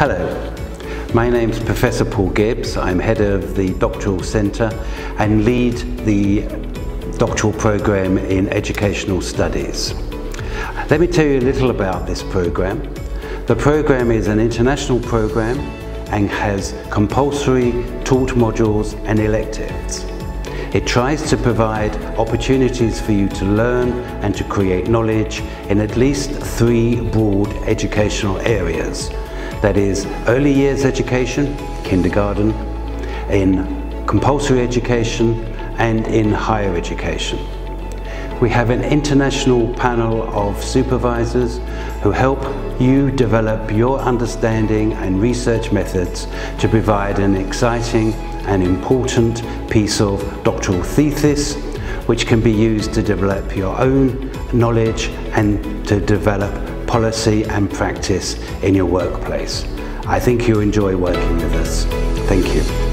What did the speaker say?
Hello, my name's Professor Paul Gibbs. I'm head of the Doctoral Centre and lead the doctoral programme in Educational Studies. Let me tell you a little about this programme. The programme is an international programme and has compulsory taught modules and electives. It tries to provide opportunities for you to learn and to create knowledge in at least three broad educational areas. That is early years education, kindergarten, in compulsory education and in higher education. We have an international panel of supervisors who help you develop your understanding and research methods to provide an exciting and important piece of doctoral thesis which can be used to develop your own knowledge and to develop policy and practice in your workplace. I think you enjoy working with us. Thank you.